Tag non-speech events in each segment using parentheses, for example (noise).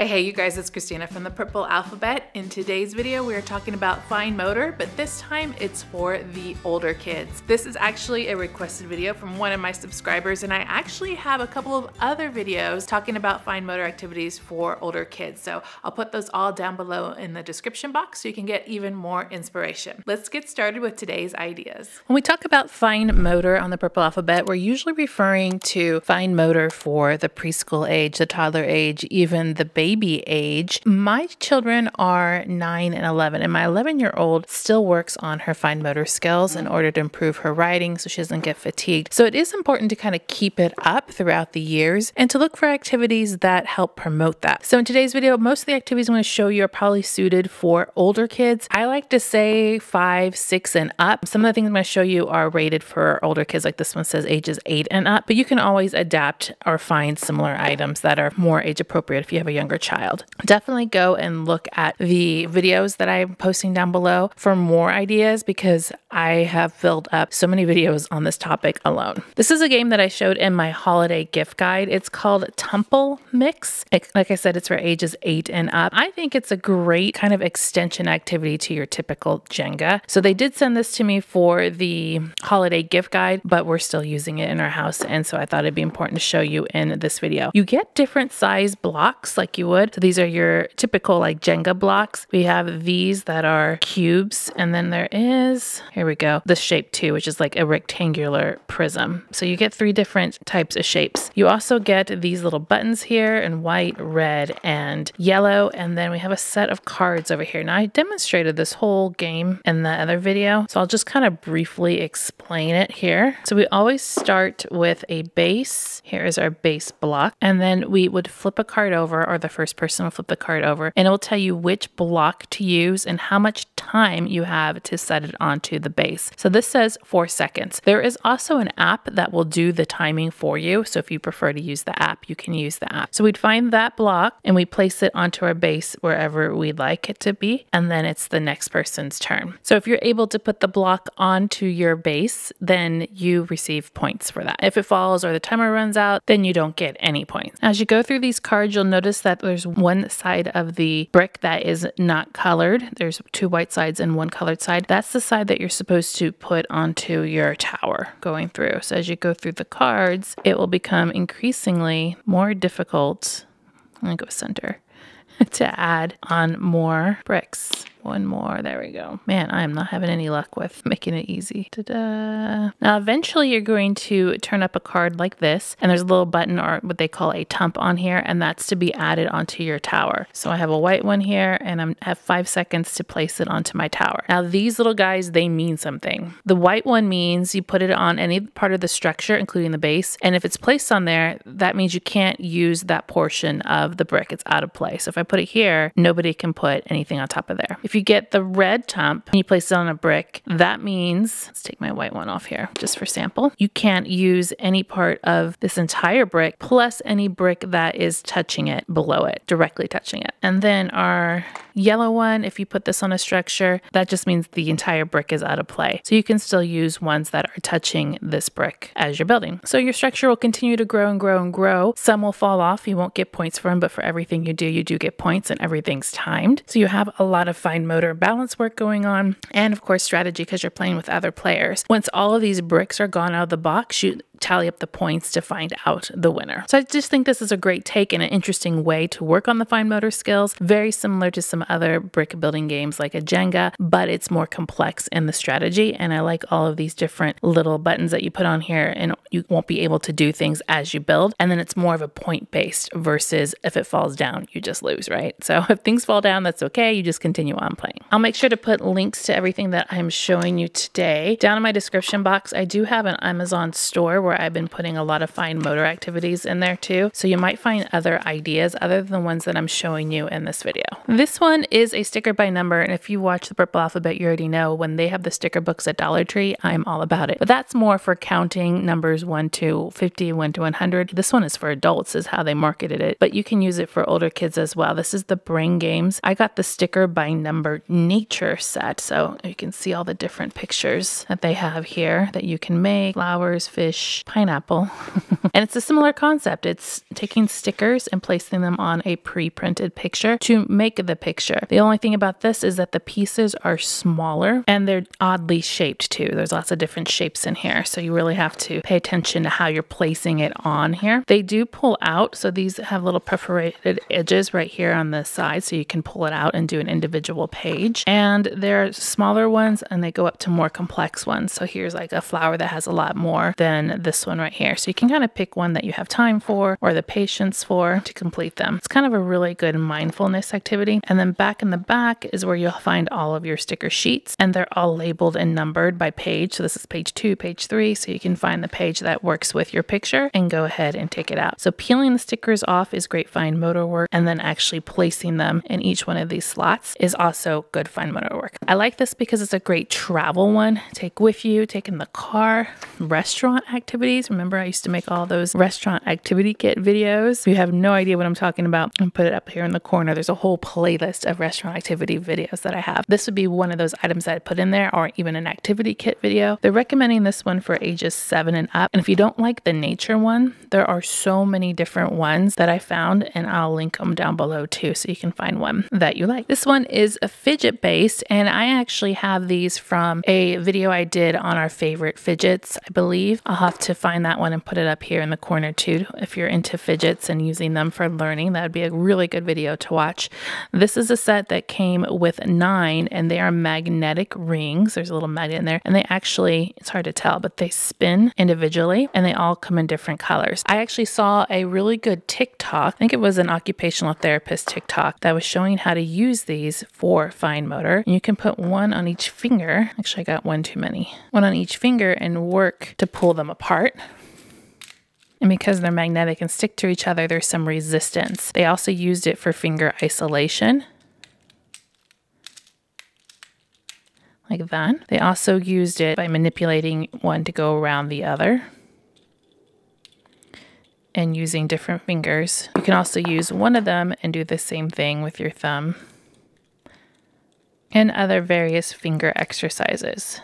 Hey, hey, you guys, it's Christina from the Purple Alphabet. In today's video, we are talking about fine motor, but this time it's for the older kids. This is actually a requested video from one of my subscribers, and I actually have a couple of other videos talking about fine motor activities for older kids. So I'll put those all down below in the description box so you can get even more inspiration. Let's get started with today's ideas. When we talk about fine motor on the Purple Alphabet, we're usually referring to fine motor for the preschool age, the toddler age, even the baby baby age. My children are 9 and 11, and my 11 year old still works on her fine motor skills in order to improve her writing so she doesn't get fatigued. So it is important to kind of keep it up throughout the years and to look for activities that help promote that. So in today's video, most of the activities I'm going to show you are probably suited for older kids. I like to say five, six, and up. Some of the things I'm going to show you are rated for older kids, like this one says ages eight and up, but you can always adapt or find similar items that are more age appropriate if you have a younger child. Definitely go and look at the videos that I'm posting down below for more ideas because I have filled up so many videos on this topic alone. This is a game that I showed in my holiday gift guide. It's called Tummple Mix. like I said, it's for ages eight and up. I think it's a great kind of extension activity to your typical Jenga. So they did send this to me for the holiday gift guide, but we're still using it in our house. And so I thought it'd be important to show you in this video. You get different size blocks like you would. So these are your typical like Jenga blocks. We have these that are cubes, and then there is, here we go, the shape two, which is like a rectangular prism. So you get three different types of shapes. You also get these little buttons here in white, red, and yellow. And then we have a set of cards over here. Now I demonstrated this whole game in the other video, so I'll just kind of briefly explain it here. So we always start with a base. Here is our base block. And then we would flip a card over, or the first person will flip the card over, and it will tell you which block to use and how much time you have to set it onto the base. So this says four seconds. There is also an app that will do the timing for you. So if you prefer to use the app, you can use the app. So we'd find that block and we place it onto our base wherever we'd like it to be. And then it's the next person's turn. So if you're able to put the block onto your base, then you receive points for that. If it falls or the timer runs out, then you don't get any points. As you go through these cards, you'll notice that there's one side of the brick that is not colored. There's two white sides and one colored side. That's the side that you're supposed to put onto your tower going through. So as you go through the cards, it will become increasingly more difficult. I'm gonna go center (laughs) to add on more bricks. One more. There we go. Man, I am not having any luck with (laughs) making it easy. Ta-da. Now, eventually you're going to turn up a card like this, and there's a little button or what they call a tump on here, and that's to be added onto your tower. So I have a white one here, and I have five seconds to place it onto my tower. Now, these little guys, they mean something. The white one means you put it on any part of the structure, including the base, and if it's placed on there, that means you can't use that portion of the brick. It's out of place. So if I put it here, nobody can put anything on top of there. If you get the red tump and you place it on a brick, that means, let's take my white one off here just for sample. You can't use any part of this entire brick plus any brick that is touching it below it, directly touching it. And then our yellow one, if you put this on a structure, that just means the entire brick is out of play. So you can still use ones that are touching this brick as you're building. So your structure will continue to grow and grow and grow. Some will fall off. You won't get points for them, but for everything you do, you do get points and everything's timed. So you have a lot of fine fine motor balance work going on, and of course, strategy because you're playing with other players. Once all of these bricks are gone out of the box, you tally up the points to find out the winner. So I just think this is a great take and an interesting way to work on the fine motor skills, very similar to some other brick building games like a Jenga, but it's more complex in the strategy. And I like all of these different little buttons that you put on here and you won't be able to do things as you build. And then it's more of a point based versus if it falls down, you just lose, right? So (laughs) if things fall down, that's okay. You just continue on playing. I'll make sure to put links to everything that I'm showing you today down in my description box. I do have an Amazon store where I've been putting a lot of fine motor activities in there too. So you might find other ideas other than the ones that I'm showing you in this video. This one is a sticker by number, and if you watch the Purple Alphabet, you already know when they have the sticker books at Dollar Tree, I'm all about it. But that's more for counting numbers 1 to 50, 1 to 100. This one is for adults, is how they marketed it, but you can use it for older kids as well. This is the Brain Games. I got the sticker by number nature set, so you can see all the different pictures that they have here that you can make flowers, fish, pineapple. (laughs) and it's a similar concept. It's taking stickers and placing them on a pre printed picture to make the picture. The only thing about this is that the pieces are smaller and they're oddly shaped too. There's lots of different shapes in here. So you really have to pay attention to how you're placing it on here. They do pull out. So these have little perforated edges right here on the side. So you can pull it out and do an individual page. And they're smaller ones and they go up to more complex ones. So here's like a flower that has a lot more than this one right here. So you can kind of pick one that you have time for or the patience for to complete them. It's kind of a really good mindfulness activity and then back in the back is where you'll find all of your sticker sheets and they're all labeled and numbered by page. So this is page two, page three. So you can find the page that works with your picture and go ahead and take it out. So peeling the stickers off is great fine motor work. And then actually placing them in each one of these slots is also good fine motor work. I like this because it's a great travel one. Take with you, take in the car, restaurant activities. Remember I used to make all those restaurant activity kit videos. If you have no idea what I'm talking about, I'll put it up here in the corner. There's a whole playlist of restaurant activity videos that I have. This would be one of those items that I put in there or even an activity kit video. They're recommending this one for ages seven and up. And if you don't like the nature one, there are so many different ones that I found and I'll link them down below too so you can find one that you like. This one is a fidget based and I actually have these from a video I did on our favorite fidgets, I believe. I'll have to find that one and put it up here in the corner too. If you're into fidgets and using them for learning, that would be a really good video to watch. This is a set that came with nine and they are magnetic rings. There's a little magnet in there and they actually, it's hard to tell, but they spin individually and they all come in different colors. I actually saw a really good TikTok, I think it was an occupational therapist TikTok that was showing how to use these for fine motor. And you can put one on each finger. Actually, I got one too many. One on each finger and work to pull them apart. And because they're magnetic and stick to each other, there's some resistance. They also used it for finger isolation. Like that. They also used it by manipulating one to go around the other and using different fingers. You can also use one of them and do the same thing with your thumb and other various finger exercises.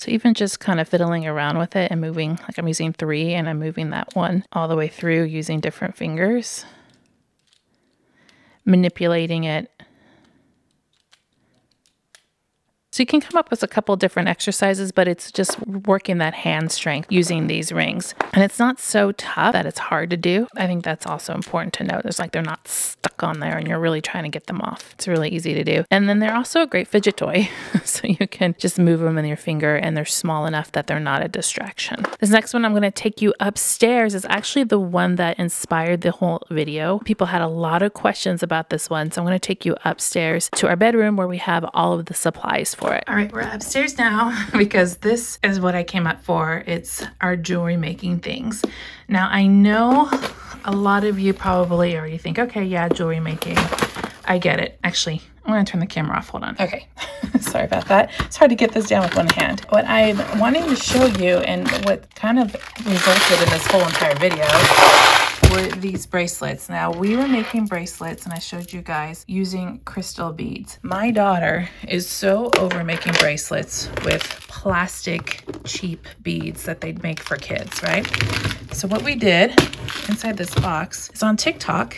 So even just kind of fiddling around with it and moving, like I'm using three and I'm moving that one all the way through using different fingers, manipulating it So you can come up with a couple different exercises, but it's just working that hand strength using these rings. And it's not so tough that it's hard to do. I think that's also important to note. It's like they're not stuck on there and you're really trying to get them off. It's really easy to do. And then they're also a great fidget toy. (laughs) so you can just move them in your finger and they're small enough that they're not a distraction. This next one I'm going to take you upstairs is actually the one that inspired the whole video. People had a lot of questions about this one. So I'm going to take you upstairs to our bedroom where we have all of the supplies for it. All right, we're upstairs now (laughs) because this is what I came up for. It's our jewelry making things. Now I know a lot of you probably already think, okay, yeah, jewelry making. I get it. Actually, I'm gonna turn the camera off. Hold on. Okay, (laughs) sorry about that. It's hard to get this down with one hand. What I'm wanting to show you and what kind of resulted in this whole entire video were these bracelets. Now, we were making bracelets, and I showed you guys using crystal beads. My daughter is so over making bracelets with plastic cheap beads that they'd make for kids, right? So what we did inside this box is on TikTok,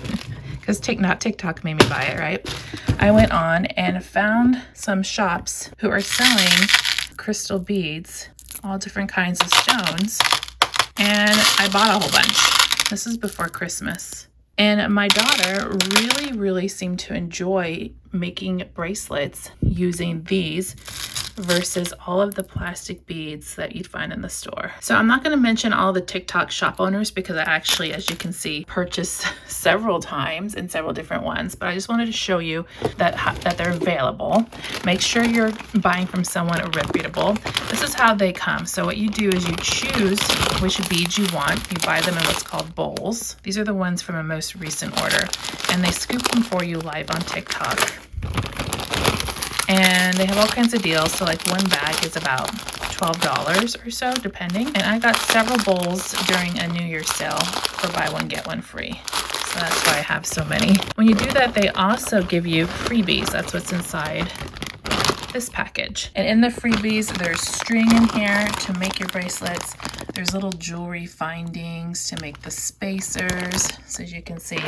(laughs) because not TikTok made me buy it, right? I went on and found some shops who are selling crystal beads, all different kinds of stones, and I bought a whole bunch. This is before Christmas. And my daughter really, really seemed to enjoy making bracelets using these versus all of the plastic beads that you'd find in the store. So I'm not going to mention all the TikTok shop owners because I actually, as you can see, purchased (laughs) several times in several different ones, but I just wanted to show you that, that they're available. Make sure you're buying from someone reputable. This is how they come. So what you do is you choose which beads you want. You buy them in what's called bowls. These are the ones from a most recent order, and they scoop them for you live on TikTok and they have all kinds of deals. So like one bag is about $12 or so, depending. And I got several bowls during a New Year's sale for buy one, get one free. So that's why I have so many. When you do that, they also give you freebies. That's what's inside this package. And in the freebies, there's string in here to make your bracelets. There's little jewelry findings to make the spacers. So as you can see,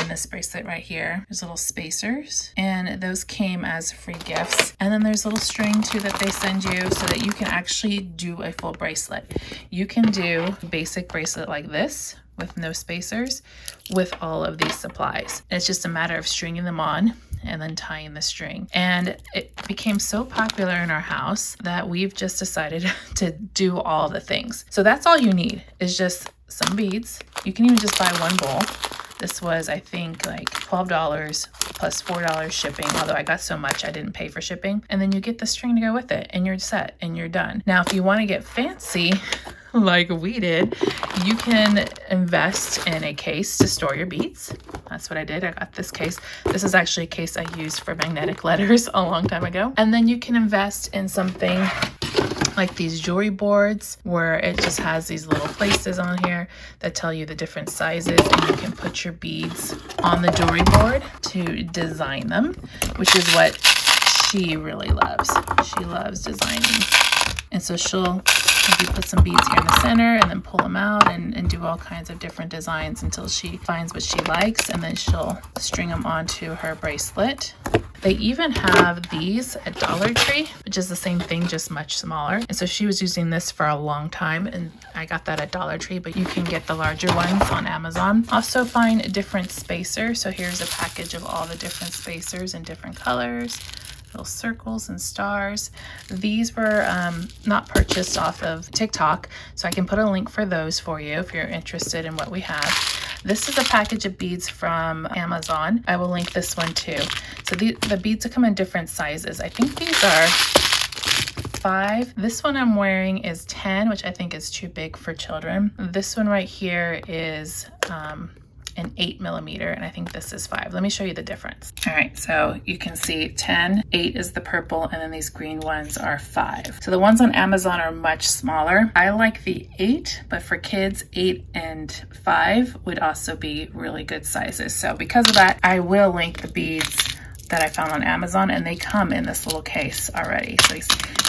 in this bracelet right here. There's little spacers and those came as free gifts. And then there's a little string too that they send you so that you can actually do a full bracelet. You can do a basic bracelet like this with no spacers with all of these supplies. It's just a matter of stringing them on and then tying the string. And it became so popular in our house that we've just decided (laughs) to do all the things. So that's all you need is just some beads. You can even just buy one bowl this was, I think, like $12 plus $4 shipping, although I got so much I didn't pay for shipping. And then you get the string to go with it and you're set and you're done. Now, if you want to get fancy, (laughs) like we did, you can invest in a case to store your beads. That's what I did. I got this case. This is actually a case I used for magnetic (laughs) letters a long time ago. And then you can invest in something like these jewelry boards where it just has these little places on here that tell you the different sizes and you can put your beads on the jewelry board to design them, which is what she really loves. She loves designing. And so she'll maybe put some beads here in the center and then pull them out and, and do all kinds of different designs until she finds what she likes and then she'll string them onto her bracelet. They even have these at Dollar Tree, which is the same thing, just much smaller. And so she was using this for a long time and I got that at Dollar Tree, but you can get the larger ones on Amazon. Also find different spacers. So here's a package of all the different spacers in different colors little circles and stars. These were um, not purchased off of TikTok, so I can put a link for those for you if you're interested in what we have. This is a package of beads from Amazon. I will link this one too. So the, the beads come in different sizes. I think these are five. This one I'm wearing is 10, which I think is too big for children. This one right here is um, an eight millimeter, and I think this is five. Let me show you the difference. All right, so you can see 10, eight is the purple, and then these green ones are five. So the ones on Amazon are much smaller. I like the eight, but for kids, eight and five would also be really good sizes. So because of that, I will link the beads that I found on Amazon and they come in this little case already. So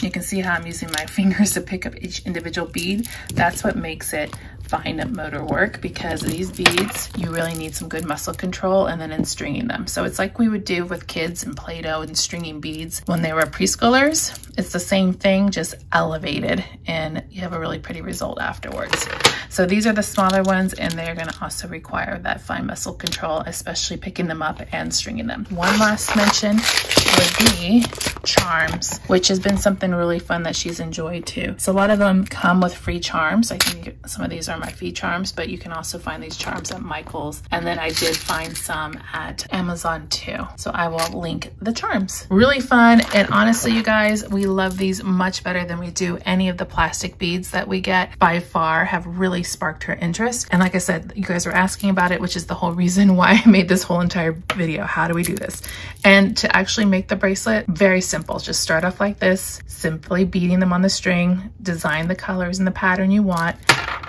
you can see how I'm using my (laughs) fingers to pick up each individual bead. That's what makes it fine motor work because these beads, you really need some good muscle control and then in stringing them. So it's like we would do with kids and Play-Doh and stringing beads when they were preschoolers. It's the same thing, just elevated and you have a really pretty result afterwards. So these are the smaller ones and they're gonna also require that fine muscle control, especially picking them up and stringing them. One last mention would be charms, which has been something really fun that she's enjoyed too. So a lot of them come with free charms. I think some of these are my fee charms, but you can also find these charms at Michael's. And then I did find some at Amazon too. So I will link the charms. Really fun. And honestly, you guys, we love these much better than we do any of the plastic beads that we get by far have really sparked her interest. And like I said, you guys were asking about it, which is the whole reason (laughs) why I made this whole entire video. How do we do this? And to actually make the bracelet, very simple. Just start off like this, simply beading them on the string, design the colors and the pattern you want,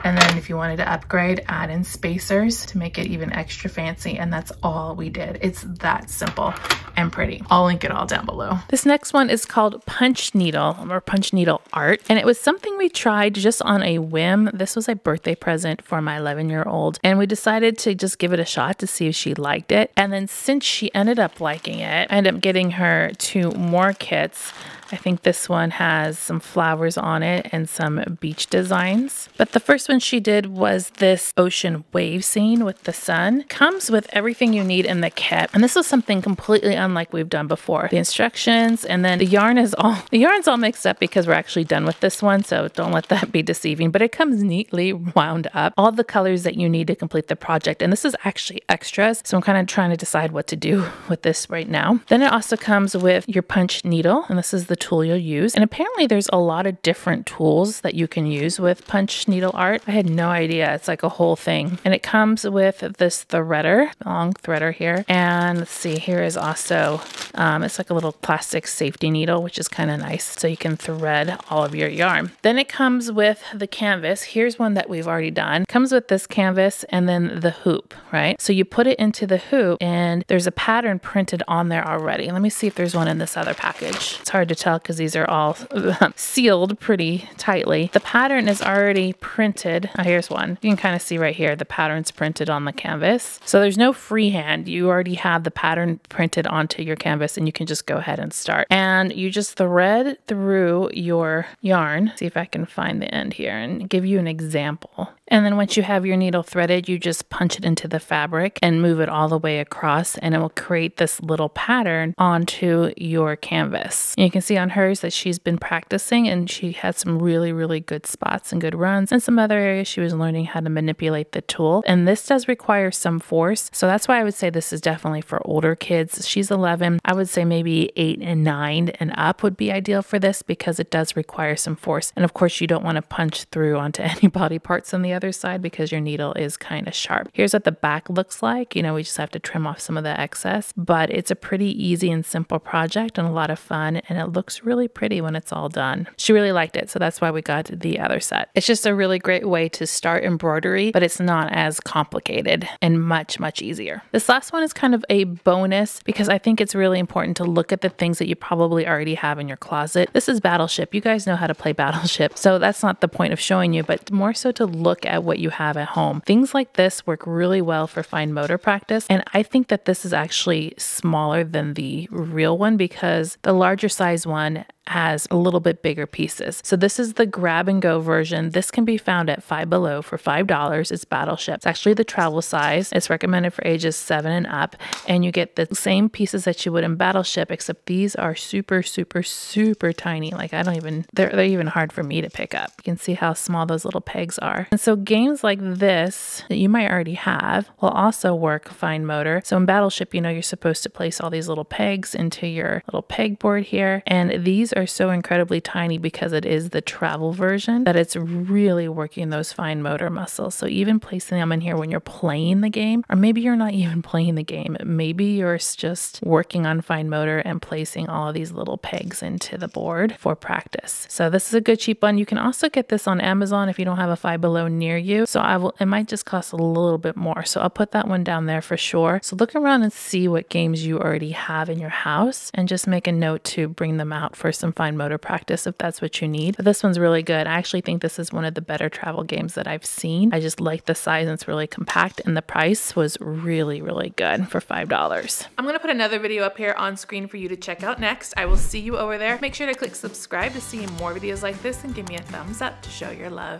and then if you wanted to upgrade, add in spacers to make it even extra fancy. And that's all we did. It's that simple and pretty. I'll link it all down below. This next one is called Punch Needle or Punch Needle Art. And it was something we tried just on a whim. This was a birthday present for my 11 year old. And we decided to just give it a shot to see if she liked it. And then since she ended up liking it, I ended up getting her two more kits I think this one has some flowers on it and some beach designs. But the first one she did was this ocean wave scene with the sun. Comes with everything you need in the kit. And this is something completely unlike we've done before. The instructions and then the yarn is all, (laughs) the yarn's all mixed up because we're actually done with this one. So don't let that be deceiving, but it comes neatly wound up. All the colors that you need to complete the project. And this is actually extras. So I'm kind of trying to decide what to do (laughs) with this right now. Then it also comes with your punch needle. And this is the tool you'll use. And apparently there's a lot of different tools that you can use with punch needle art. I had no idea. It's like a whole thing. And it comes with this threader, long threader here. And let's see, here is also, um, it's like a little plastic safety needle, which is kind of nice. So you can thread all of your yarn. Then it comes with the canvas. Here's one that we've already done. Comes with this canvas and then the hoop, right? So you put it into the hoop and there's a pattern printed on there already. Let me see if there's one in this other package. It's hard to tell because these are all um, sealed pretty tightly. The pattern is already printed. Oh, here's one. You can kind of see right here, the pattern's printed on the canvas. So there's no freehand. You already have the pattern printed onto your canvas and you can just go ahead and start. And you just thread through your yarn. See if I can find the end here and give you an example. And then once you have your needle threaded, you just punch it into the fabric and move it all the way across and it will create this little pattern onto your canvas. You can see on hers that she's been practicing and she had some really, really good spots and good runs. And some other areas she was learning how to manipulate the tool. And this does require some force. So that's why I would say this is definitely for older kids. She's 11. I would say maybe 8 and 9 and up would be ideal for this because it does require some force. And of course, you don't want to punch through onto (laughs) any body parts on the other side because your needle is kind of sharp. Here's what the back looks like. You know, we just have to trim off some of the excess, but it's a pretty easy and simple project and a lot of fun. And it looks really pretty when it's all done. She really liked it. So that's why we got the other set. It's just a really great way to start embroidery, but it's not as complicated and much, much easier. This last one is kind of a bonus because I think it's really important to look at the things that you probably already have in your closet. This is Battleship. You guys know how to play (laughs) Battleship. So that's not the point of showing you, but more so to look at what you have at home. Things like this work really well for fine motor practice. And I think that this is actually smaller than the real one because the larger size one one has a little bit bigger pieces. So this is the grab and go version. This can be found at Five Below for $5. It's Battleship. It's actually the travel size. It's recommended for ages seven and up. And you get the same pieces that you would in Battleship, except these are super, super, super tiny. Like I don't even, they're, they're even hard for me to pick up. You can see how small those little pegs are. And so games like this that you might already have will also work fine motor. So in Battleship, you know, you're supposed to place all these little pegs into your little pegboard here. And these are so incredibly tiny because it is the travel version that it's really working those fine motor muscles. So even placing them in here when you're playing the game, or maybe you're not (laughs) even playing the game, maybe you're just working on fine motor and placing all of these little pegs into the board for practice. So this is a good cheap one. You can also get this on Amazon if you don't have a Five Below near you. So I will, it might just cost a little bit more. So I'll put that one down there for sure. So look around and see what games you already have in your house and just make a note to bring them out for some fine motor practice if that's what you need. But this one's really good. I actually think this is one of the better travel games that I've seen. I just like the size and it's really compact and the price was really, really good for $5. I'm to put another video up here on screen for you to check out next. I will see you over there. Make sure to click subscribe to see more videos like this and give me a thumbs up to show your love.